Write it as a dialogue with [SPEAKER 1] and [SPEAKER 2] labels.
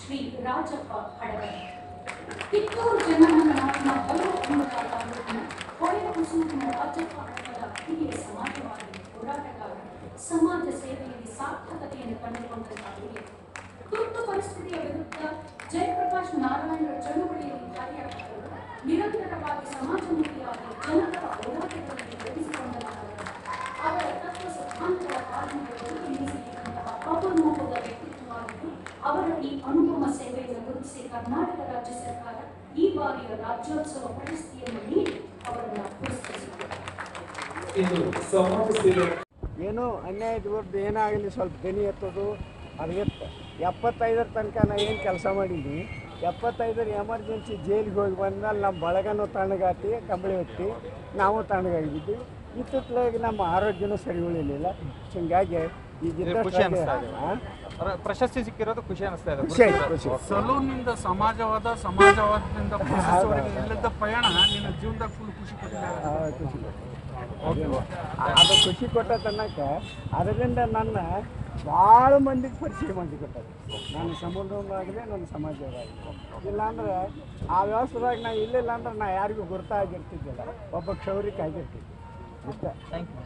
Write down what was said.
[SPEAKER 1] ಶ್ರೀ ರಾಜಪ್ಪ ಹಡಗರ ಕಿತ್ತೂರು ಅಂಗದ ತಾಲೂಕಿನ ಹೊಳೆಯ ಕುಸುಮನ ರಾಜಪ್ಪ ಹಡಗರ ಹಿರಿಯ ಸಮಾಜವಾದಿ ಹೋರಾಟಗಾರ, ಸಮಾಜ ಸೇವೆಯಲ್ಲಿ ಸಾರ್ಥಕತೆಯನ್ನು ಕಂಡುಕೊಂಡವರಿಗೆ ತುರ್ತು ಪರಿಸ್ಥಿತಿಯ ವಿರುದ್ಧ ಜಯಪ್ರಕಾಶ್ ನಾರಾಯಣರ ಚಳುವಳಿಯಲ್ಲಿ ಭಾಗಿಯಾಗಿದ್ದರು. ನಿರಂತರವಾಗಿ ಸಮಾಜಮುಖಿಯಾಗಿ ಜನಪರ ಹೋರಾಟಗಳಲ್ಲಿ ತೊಡಗಿಸಿಕೊಂಡವರಾದರು ಅವರ ತತ್ವ ಸಿದ್ಧಾಂತಗಳ ಪಾಲನೆಗೆ ಅನುಪಮ ಸೇವೆಯನ್ನು ಗುರುತಿಸಿ ಕರ್ನಾಟಕ ರಾಜ್ಯ ಸರ್ಕಾರ ಈ ಬಾರಿಯ ರಾಜ್ಯೋತ್ಸವ ಪ್ರಶಸ್ತಿಯನ್ನು ನೀಡಿ ಅವರನ್ನು ಪುರಸ್ಕರಿಸಿದೆ.
[SPEAKER 2] ಇದು ಸಮಾಜ ಸೇವೆ.
[SPEAKER 3] ಏನೋ ಅನ್ಯಾಯದ ವಿರುದ್ಧ ಏನಾಗಲಿ ಸ್ವಲ್ಪ ದನಿ ಎತ್ತೋದು. ಅದು ಎತ್ತ ಎಪ್ಪತ್ತೈದರ ತನಕ ನಾ ಏನು ಕೆಲಸ ಮಾಡೀನಿ ಎಪ್ಪತ್ತೈದರ ಎಮರ್ಜೆನ್ಸಿ ಜೈಲಿಗೆ ಹೋಗಿ ಬಂದ್ಮೇಲೆ ನಮ್ಮ ಬಳಗನೂ ತಣ್ಣಗಾತಿ ಕಂಬಳಿ ಹೊತ್ತಿ ನಾವು ತಣ್ಣಗಾಗಿದ್ವಿ ಇತ್ತಿತ್ತಲಾಗಿ ನಮ್ಮ ಆರೋಗ್ಯನೂ ಸರಿ ಉಳಿಲಿಲ್ಲ. ಹಿಂಗಾಗಿ
[SPEAKER 4] ಖುಷಿ ಅನಿಸ್ತಾ ಇದೆ.
[SPEAKER 3] ಹಾಂ?
[SPEAKER 4] ಪ್ರ- ಪ್ರಶಸ್ತಿ ಸಿಕ್ಕಿರೋದು ಖುಷಿ ಅನಿಸ್ತಾ ಇದೆ.
[SPEAKER 3] ಖುಷಿ ಆಯ್ತು ಖುಷಿ.
[SPEAKER 5] ಸಲೂನ್ನಿಂದ ಸಮಾಜವಾದ ಸಮಾಜವಾದದಿಂದ ಪ್ರಶಸ್ತಿವರೆಗೆ ಇಲ್ಲದ ಪಯಣ ನಿನ್ನ ಜೀವನದಾಗ ಫುಲ್ ಖುಷಿ
[SPEAKER 3] ಆ, ಖುಷಿ ಅದು ಖುಷಿ ಕೊಟ್ಟ ತನಕ ಅದರಿಂದ ನನ್ನ ಭಾಳ ಮಂದಿಗೆ ಪರಿಚಯ ಮಾಡಿ ಕೊಟ್ಟದು ನನ್ನ ಸಮುದ್ರವಾಗಲಿ ನನ್ನ ಸಮಾಜವಾಗಲಿ ಇಲ್ಲಾಂದ್ರೆ ಆ ವ್ಯವಸ್ಥೆದಾಗ ನಾ ಇಲ್ಲಿಲ್ಲ ಅಂದ್ರೆ ನಾ ಯಾರಿಗೂ ಗುರುತಾಗಿರ್ತಿದ್ದಿಲ್ಲ ಒಬ್ಬ ಕ್ಷೌರಿಕ ಆಗಿರ್ತಿದ್ದೆ. ಅಷ್ಟೇ
[SPEAKER 4] ಥ್ಯಾಂಕ್ ಯು